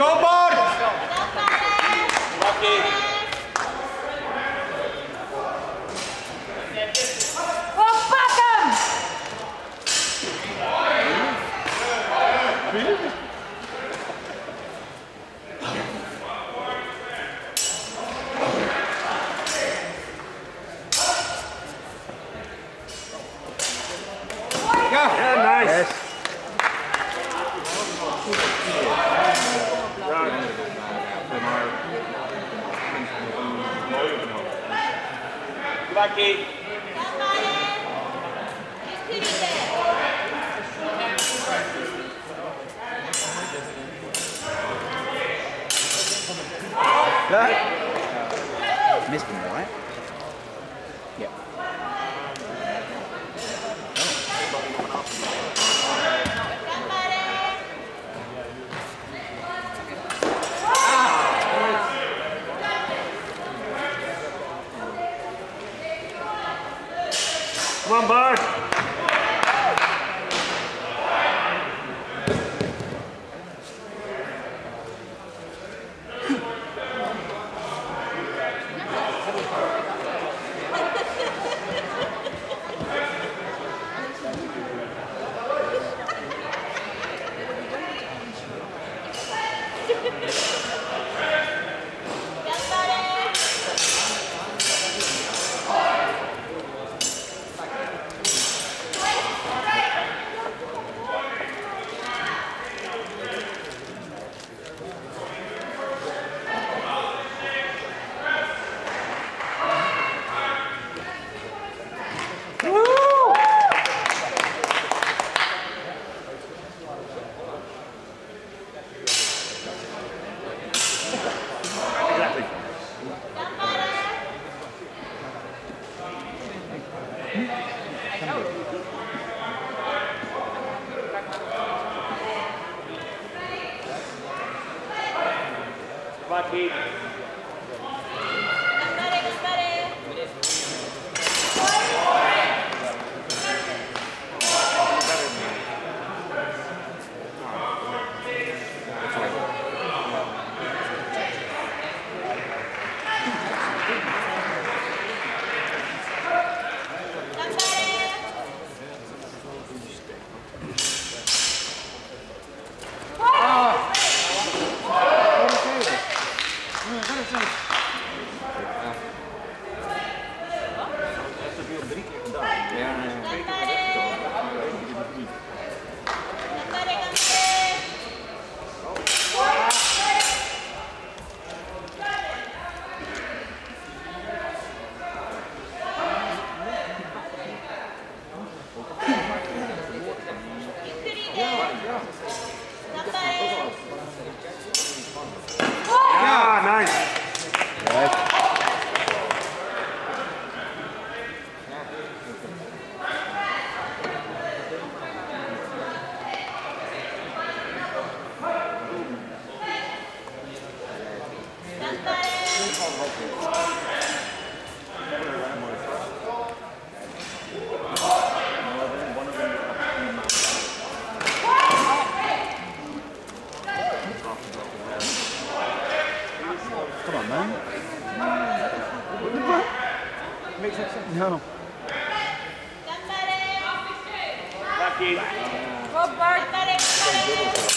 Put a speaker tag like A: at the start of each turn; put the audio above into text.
A: Scoreboard!
B: Go bottom!
A: Yeah, nice. Lucky.
C: Missed him, right?
A: Vamos embora. Lucky. Yeah, nice.
C: No.
A: Lucky.
B: Go Bart!